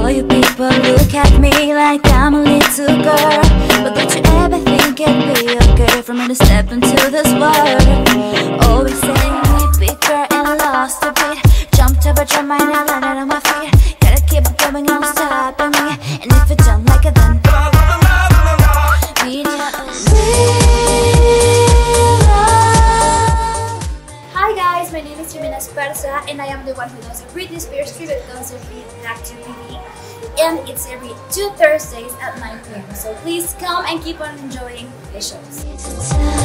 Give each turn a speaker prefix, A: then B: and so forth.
A: All you people look at me like I'm a little girl. But don't you ever think it'd be okay for me to step into this world? Always saying me bigger and lost a bit. Jumped over, jumped my now landed on my feet
B: my name is Ximena Esparza and I am the one who does the Britney Spears tribute concert with 2 TV and it's every two Thursdays at 9 p.m. So please come and keep on enjoying the shows.